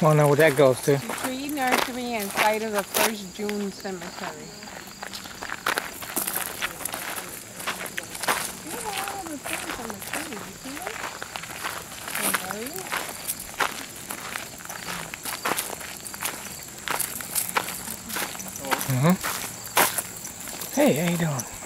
Wanna know what that goes to? The Tree nursery and site of the First June Cemetery. Look at all the things on the tree, you see that? They're buried. Mm-hmm. Hey, how you doing?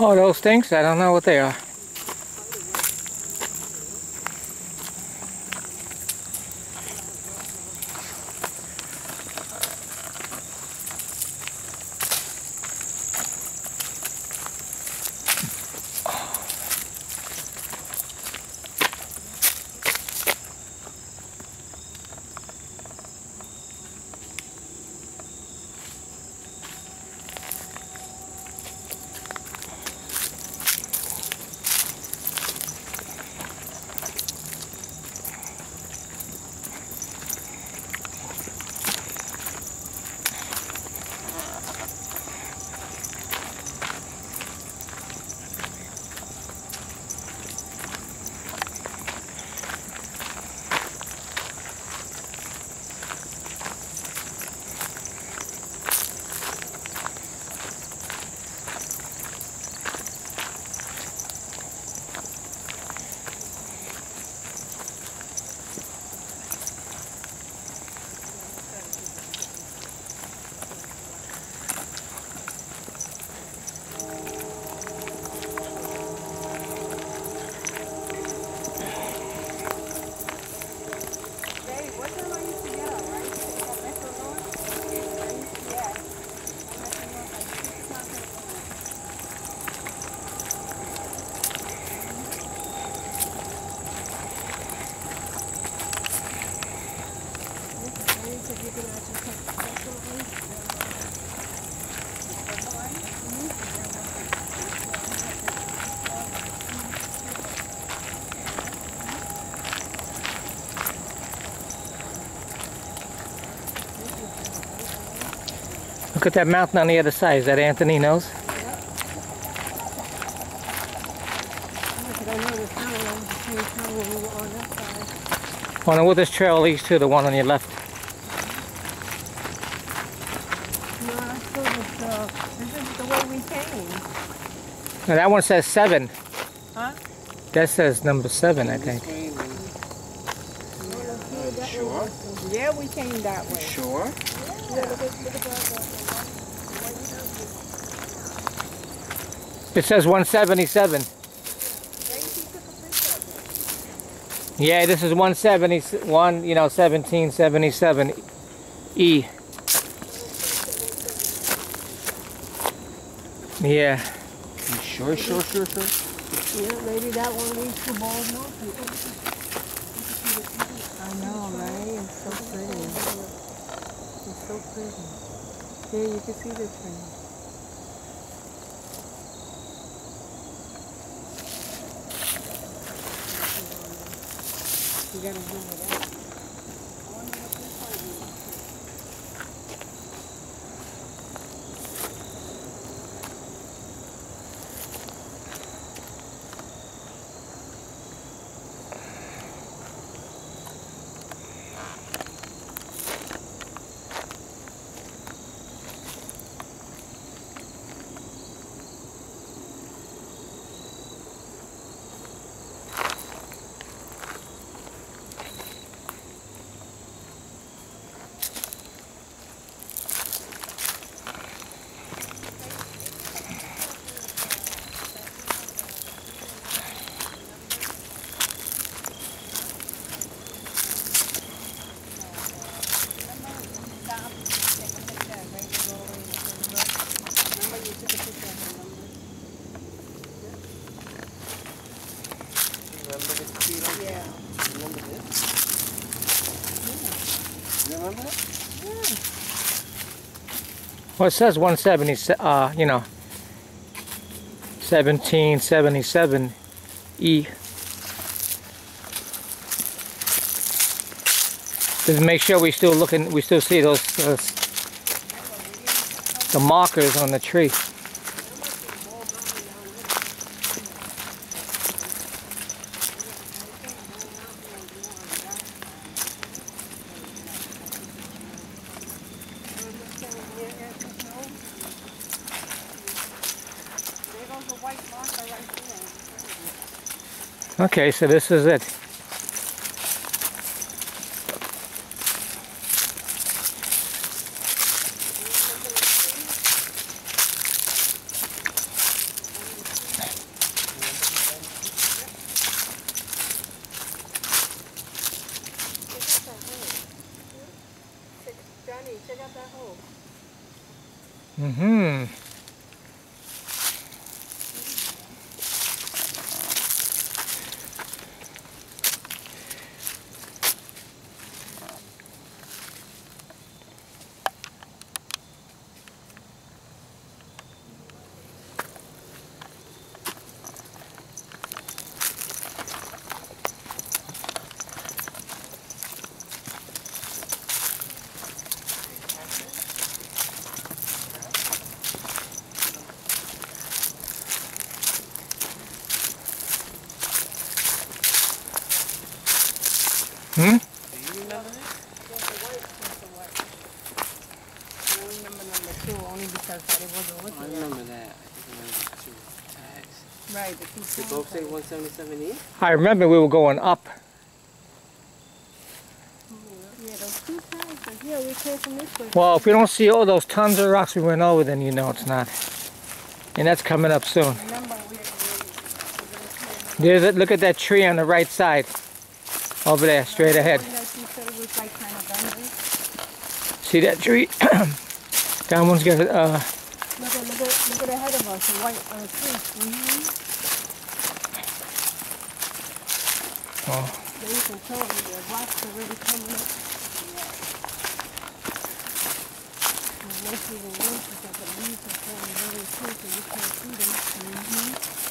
Oh, those things? I don't know what they are. Look at that mountain on the other side. Is that Anthony Nose? Because I know the town along the same time when we were on that what this trail leads to, the one on your left. No, I thought it, uh, this is the way we came. Now that one says seven. Huh? That says number seven, I think. Sure? Yeah, we came that way. Sure? It says 177. Yeah, this is 171, you know, 1777 E. Yeah. You sure, sure, sure, sure? Yeah, maybe that one leads to Bald North. I know, right? It's so pretty. It's so pretty. Yeah, you can see the tree. You That? Well, it says 170, uh, you know, 1777 E. Just make sure we still looking, we still see those, those the markers on the tree. There goes a white marker right there. Okay, so this is it. Mm-hmm. Hmm? Do you remember this? I remember number two only because it wasn't with I remember that. Right, the both say 177E? I remember we were going up. Well, if we don't see all those tons of rocks we went over, then you know it's not. And that's coming up soon. There's a, look at that tree on the right side. Over there, straight ahead. Of. See that tree? that one's got, uh, Look at, look look ahead of us, the white uh, tree. Mm-hmm. oh, Then you can tell the are coming up. Worst is that the leaves are quick and you can't see them. Mm-hmm.